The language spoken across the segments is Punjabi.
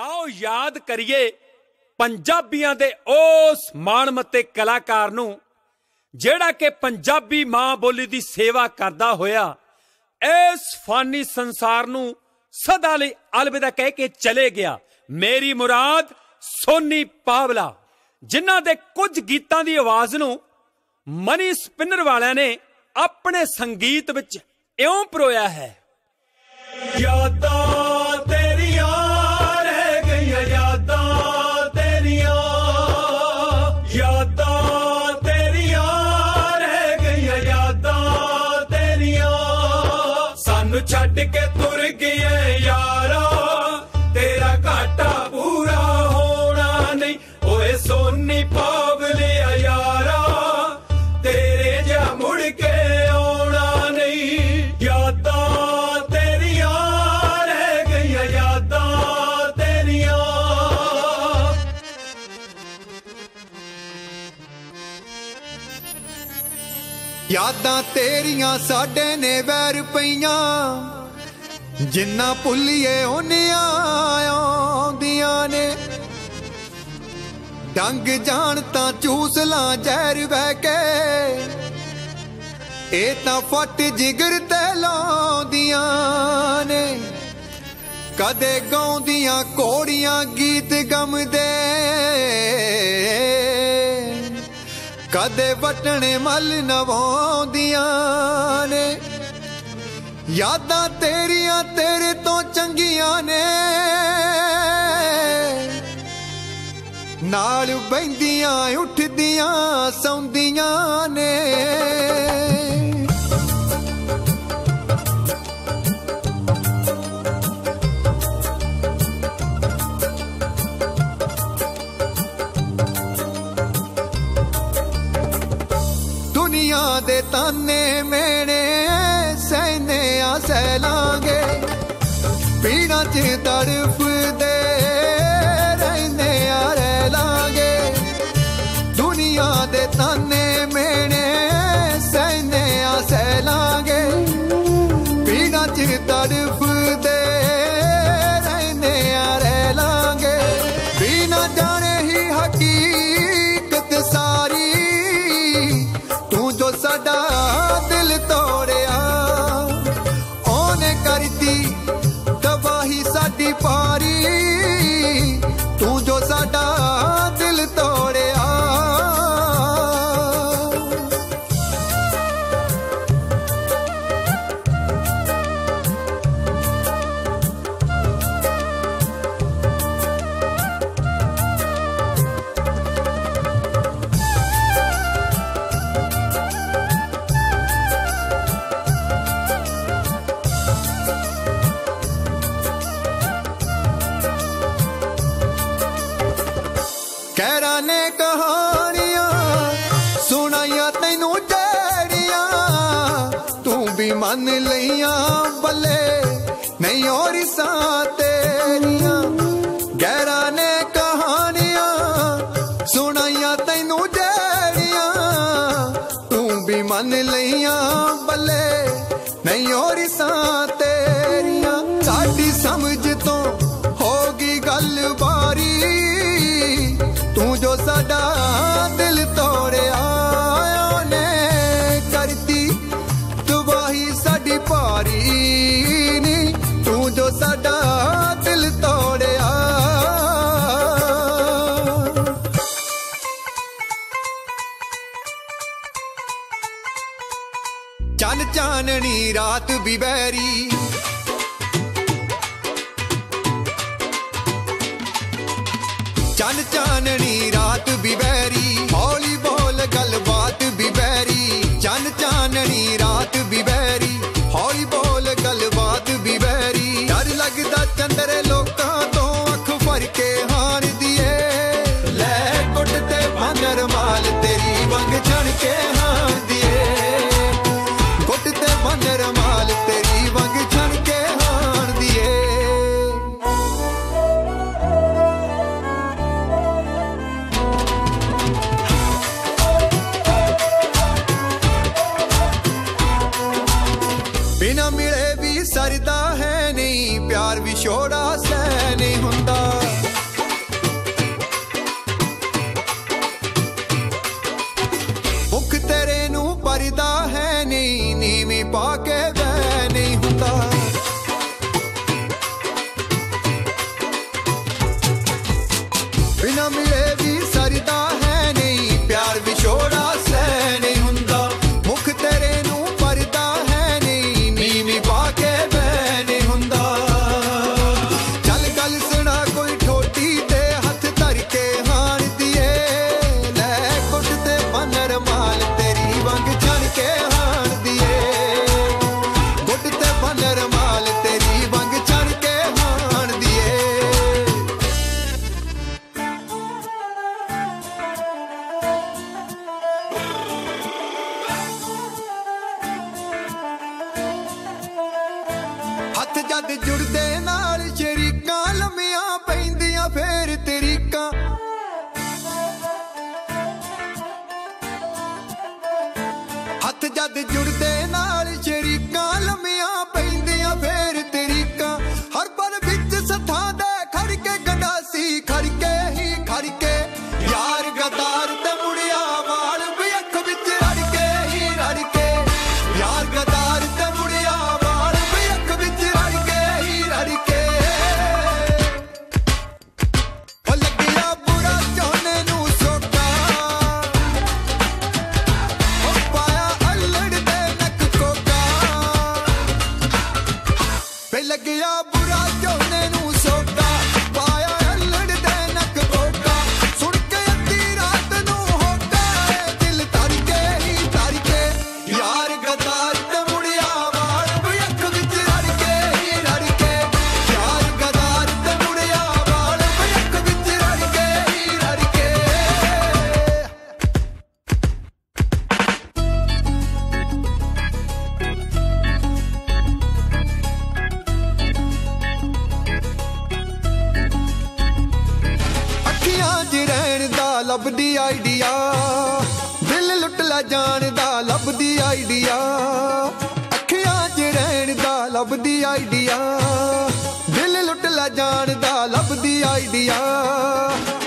ਆਓ ਯਾਦ ਕਰੀਏ ਪੰਜਾਬੀਆਂ ਦੇ ਉਸ ਮਾਣਮੱਤੇ ਕਲਾਕਾਰ ਨੂੰ, ਜਿਹੜਾ ਕਿ ਪੰਜਾਬੀ ਮਾਂ ਬੋਲੀ ਦੀ ਸੇਵਾ ਕਰਦਾ ਹੋਇਆ ਇਸ ਫਾਨੀ ਸੰਸਾਰ ਨੂੰ ਸਦਾ ਲਈ ਅਲਵਿਦਾ ਕਹਿ ਕੇ ਚਲੇ ਗਿਆ। ਮੇਰੀ ਮੁਰਾਦ ਸੋਨੀ ਪਾਵਲਾ, ਜਿਨ੍ਹਾਂ ਦੇ ਕੁਝ ਗੀਤਾਂ ਦੀ ਆਵਾਜ਼ ਨੂੰ ਮਨੀ ਸਪਿਨਰ ਵਾਲਿਆਂ ਨੇ ਆਪਣੇ ਸੰਗੀਤ ਵਿੱਚ ਇਉਂ ਪਰੋਇਆ ਹੈ। ਯਾਦਾਂ ਯਾਦਾਂ ਤੇਰੀਆਂ ਸਾਡੇ ਨੇ ਵੈਰ ਪਈਆਂ। ਜਿੰਨਾ ਭੁੱਲੀਏ ਉਹਨੀਆਂ ਆਉਂਦੀਆਂ ਨੇ। ਡੰਗ ਜਾਣ ਤਾਂ ਚੂਸ ਲਾਂ ਜ਼ਹਿਰ ਬਹਿ ਕੇ। ਇਹ ਤਾਂ ਫੱਟ ਜਿਗਰ ਤੇ ਲਾਉਂਦੀਆਂ ਨੇ। ਕਦੇ ਗਾਉਂਦੀਆਂ ਕੋੜੀਆਂ ਗੀਤ ਗਮ ਦੇ ਕਦੇ ਵਟਣੇ ਮਲ ਨਵਾਉਂਦੀਆਂ ਨੇ। ਯਾਦਾਂ ਤੇਰੀਆਂ ਤੇਰੇ ਤੋਂ ਚੰਗੀਆਂ ਨੇ। ਨਾਲ ਬੈੰਦੀਆਂ ਉੱਠਦੀਆਂ, ਸੌਂਦੀਆਂ ਨੇ। quantidade ਜੋ ਸਾਡਾ ਦਿਲ ਤੋੜਿਆ, ਉਹਨੇ ਕਰਤੀ। ਤਬਾਹੀ ਸਾਡੀ ਭਾਰੀ ਨੀ, ਤੂੰ ਜੋ ਸਾਡਾ ਦਿਲ ਤੋੜਿਆ। ਚੰਨ ਚਾਨਣੀ ਰਾਤ ਵੀ ਬੈਰੀ ਚੰਨ ਚਾਨਣੀ ਰਾਤ ਵੀ ਬੈਰੀ ਹੌਲੀ ਬੋਲ ਗੱਲਬਾਤ ਵੀ ਬੈਰੀ ਚੰਨ ਚਾਨਣੀ ਰਾਤ Get it. ਨਾ ਜਾਣਦਾ ਲੱਭਦੀ ਆਈਡੀਆ ਅੱਖਾਂ 'ਚ ਰਹਿਣ ਦਾ ਲੱਭਦੀ ਆਈਡੀਆ ਦਿਲ ਲੁੱਟ ਲੈ ਜਾਣਦਾ ਲੱਭਦੀ ਆਈਡੀਆ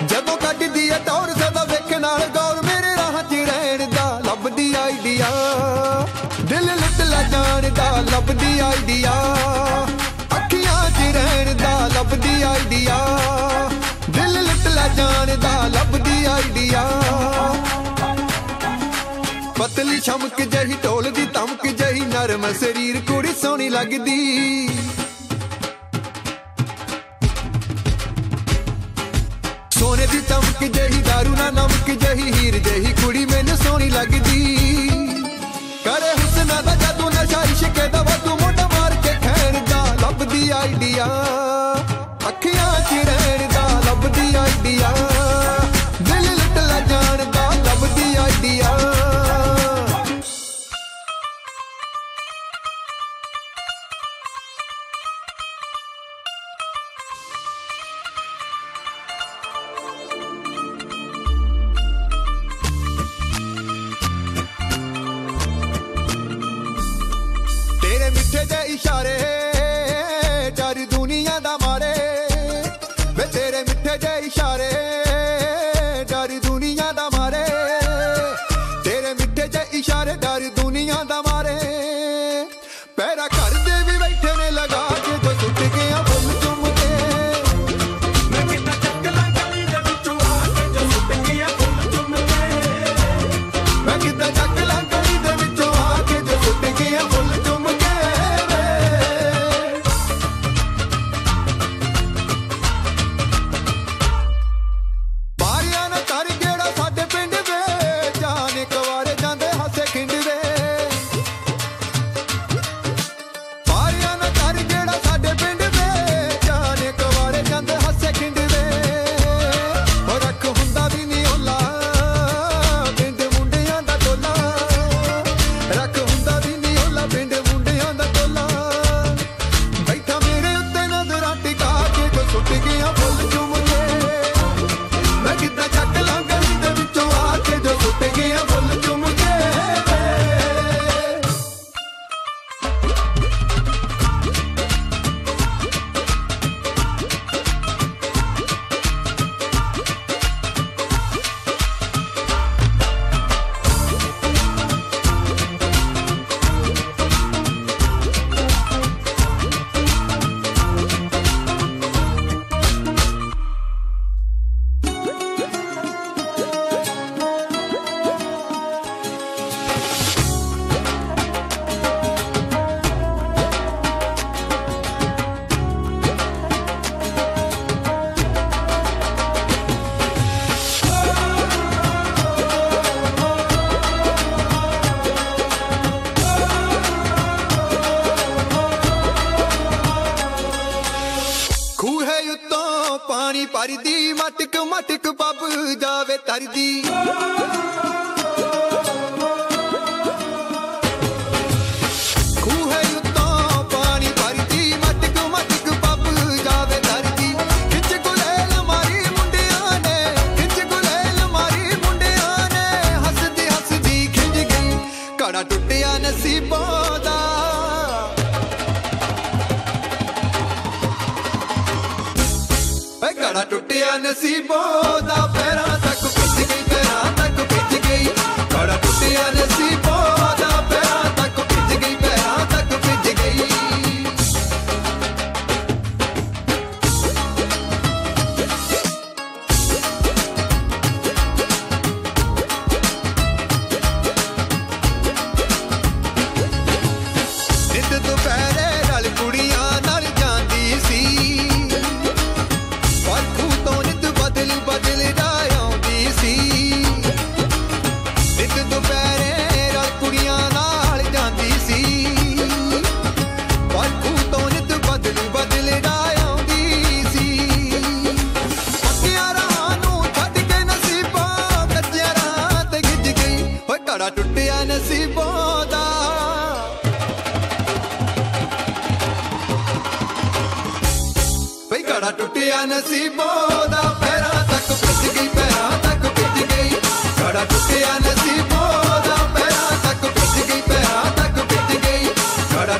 ਜਦੋਂ ਕੱਢਦੀ ਐ ਟੌਰ ਸਦਾ ਵੇਖ ਨਾਲ ਗੌਰ ਮੇਰੇ ਰਾਹ 'ਚ ਰਹਿਣ ਦਾ ਲੱਭਦੀ ਆਈਡੀਆ ਦਿਲ ਲੁੱਟ ਲੈ ਜਾਣਦਾ ਲੱਭਦੀ ਆਈਡੀਆ ਅੱਖਾਂ 'ਚ ਰਹਿਣ ਦਾ ਲੱਭਦੀ ਆਈਡੀਆ ਦਿਲ ਲੁੱਟ ਲੈ ਜਾਣਦਾ ਪਤਲੀ ਛਮਕ ਜਹੀ, ਢੋਲ ਦੀ ਧਮਕ ਜਹੀ, ਨਰਮ ਸਰੀਰ ਕੁੜੀ ਸੋਹਣੀ ਲੱਗਦੀ। ਸੋਨੇ ਦੀ ਧਮਕ ਜਹੀ, ਦਾਰੂ ਨਾ ਨਮਕ दी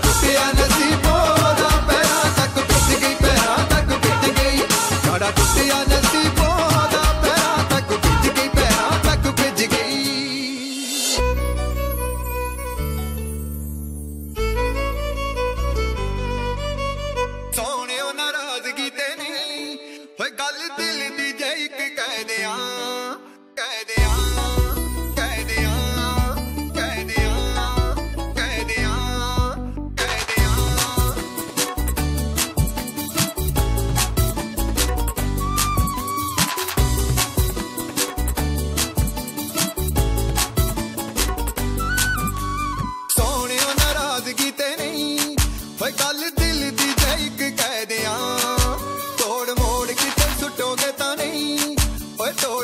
ਟੁੱਟਿਆ but